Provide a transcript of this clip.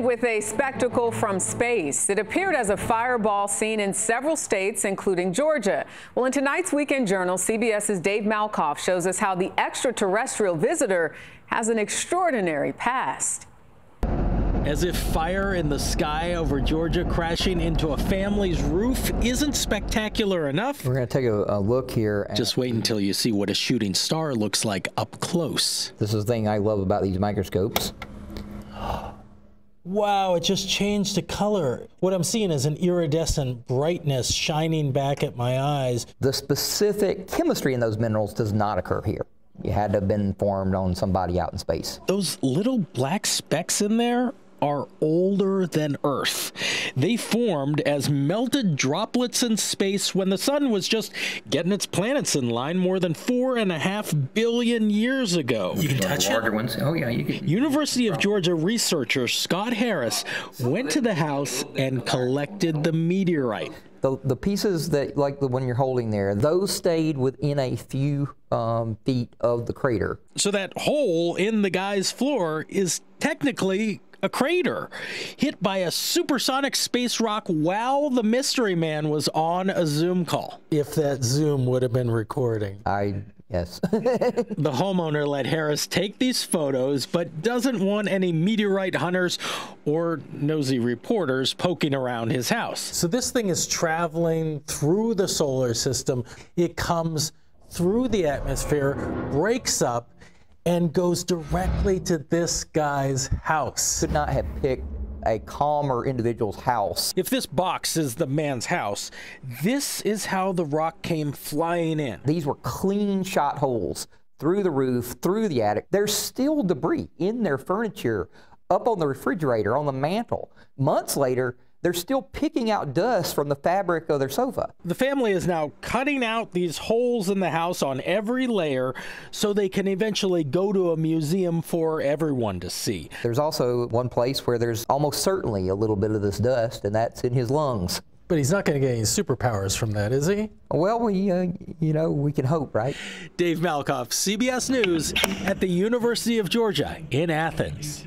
end with a spectacle from space. It appeared as a fireball seen in several states, including Georgia. Well, in tonight's Weekend Journal, CBS's Dave Malkoff shows us how the extraterrestrial visitor has an extraordinary past. As if fire in the sky over Georgia crashing into a family's roof isn't spectacular enough. We're going to take a, a look here. Just wait until you see what a shooting star looks like up close. This is the thing I love about these microscopes. Wow, it just changed the color. What I'm seeing is an iridescent brightness shining back at my eyes. The specific chemistry in those minerals does not occur here. You had to have been formed on somebody out in space. Those little black specks in there are older than Earth. They formed as melted droplets in space when the sun was just getting its planets in line more than four and a half billion years ago. You can touch larger it? ones. Oh yeah, you can. University of Georgia researcher Scott Harris went to the house and collected the meteorite. The, the pieces that, like the one you're holding there, those stayed within a few um, feet of the crater. So that hole in the guy's floor is technically a crater hit by a supersonic space rock while the mystery man was on a Zoom call. If that Zoom would have been recording. I Yes. the homeowner let Harris take these photos, but doesn't want any meteorite hunters or nosy reporters poking around his house. So this thing is traveling through the solar system. It comes through the atmosphere, breaks up, and goes directly to this guy's house. Could not have picked a calmer individual's house. If this box is the man's house, this is how the rock came flying in. These were clean shot holes through the roof, through the attic. There's still debris in their furniture, up on the refrigerator, on the mantle. Months later, they're still picking out dust from the fabric of their sofa. The family is now cutting out these holes in the house on every layer so they can eventually go to a museum for everyone to see. There's also one place where there's almost certainly a little bit of this dust, and that's in his lungs. But he's not going to get any superpowers from that, is he? Well, we, uh, you know, we can hope, right? Dave Malkoff, CBS News at the University of Georgia in Athens.